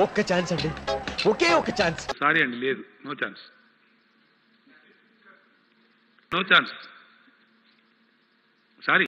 ఒక్క ఛాన్స్ అండి. ఒకే ఒక ఛాన్స్. సారీ అండి లేదు. No chance. No chance. Sorry.